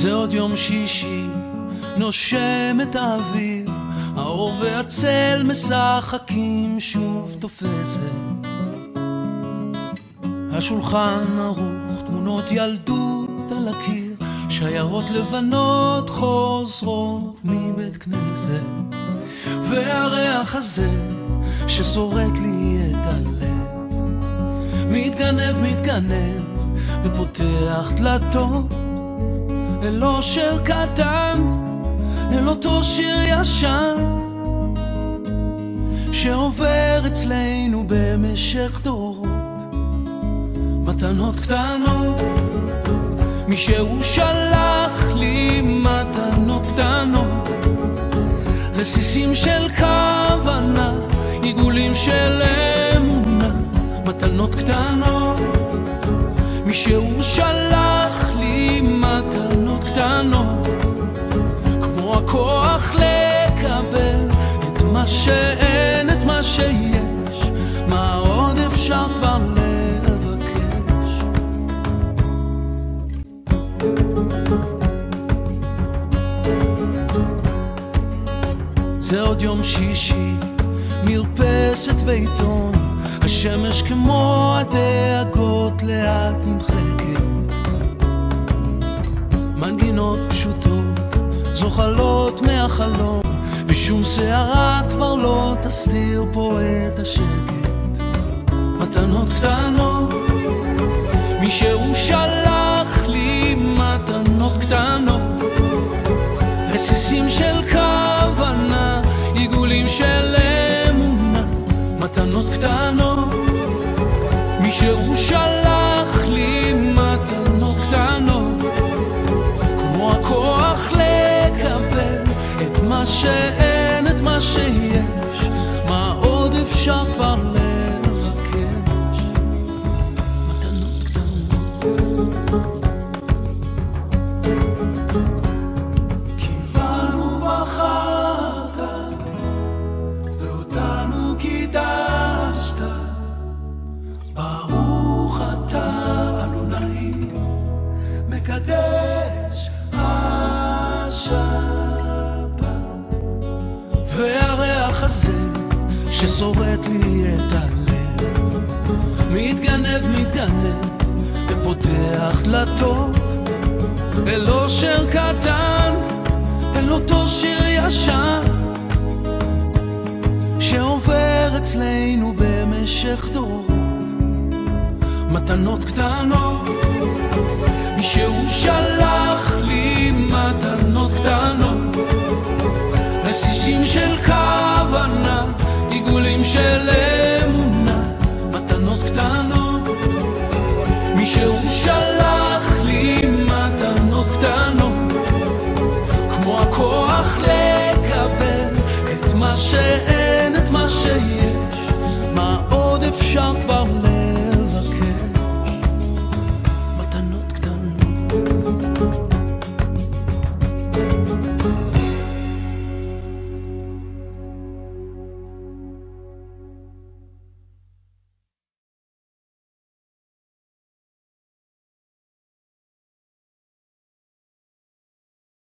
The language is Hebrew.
זה עוד יום שישי, נושם את האוויר, האור והצל משחקים שוב תופסת. השולחן ערוך, תמונות ילדות על הקיר, שיירות לבנות חוזרות מבית כנסת. והריח הזה ששורט לי את הלב, מתגנב, מתגנב, ופותח דלתות אל אושר קטן, אל אותו שיר ישן, שעובר אצלנו במשך דורות. מתנות קטנות, מי שהוא שלח לי מתנות קטנות, רסיסים של כוונה, עיגולים של אמונה, מתנות קטנות, מי שהוא שלח עוד יום שישי, מרפסת ועיתון, השמש כמו הדאגות לאט נמחקת. מנגינות פשוטות, זוחלות מהחלום, ושום שערה כבר לא תסתיר פה את השקט. מתנות קטנות, מי שהוא שלח לי מתנות קטנות, רסיסים של כוונה, עיגולים של אמונה, מתנות קטנות, מי שהוא שלח לי מתנות קטנות, כמו הכוח לקבל את מה שאין, את מה שיש, מה עוד אפשר כבר לבקש? הזה ששורט לי את הלב, מתגנב, מתגנב, ופותח דלתות אל אושר קטן, אל אותו שיר ישן, שעובר אצלנו במשך דורות. מתנות קטנות, שהוא שלח לי מתנות קטנות, רסיסים של עיגולים של אמונה, מתנות קטנות. מי שהוא שלח לי מתנות קטנות, כמו הכוח לקבל את מה שאין, את מה שיש, מה עוד אפשר כבר ל...